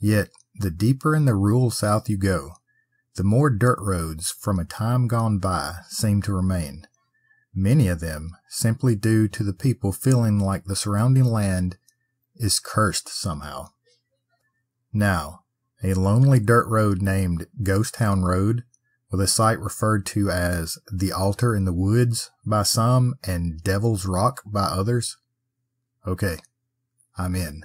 Yet, the deeper in the rural South you go, the more dirt roads from a time gone by seem to remain, many of them simply due to the people feeling like the surrounding land is cursed somehow. Now, a lonely dirt road named Ghost Town Road, with a site referred to as the Altar in the Woods by some and Devil's Rock by others. Okay, I'm in.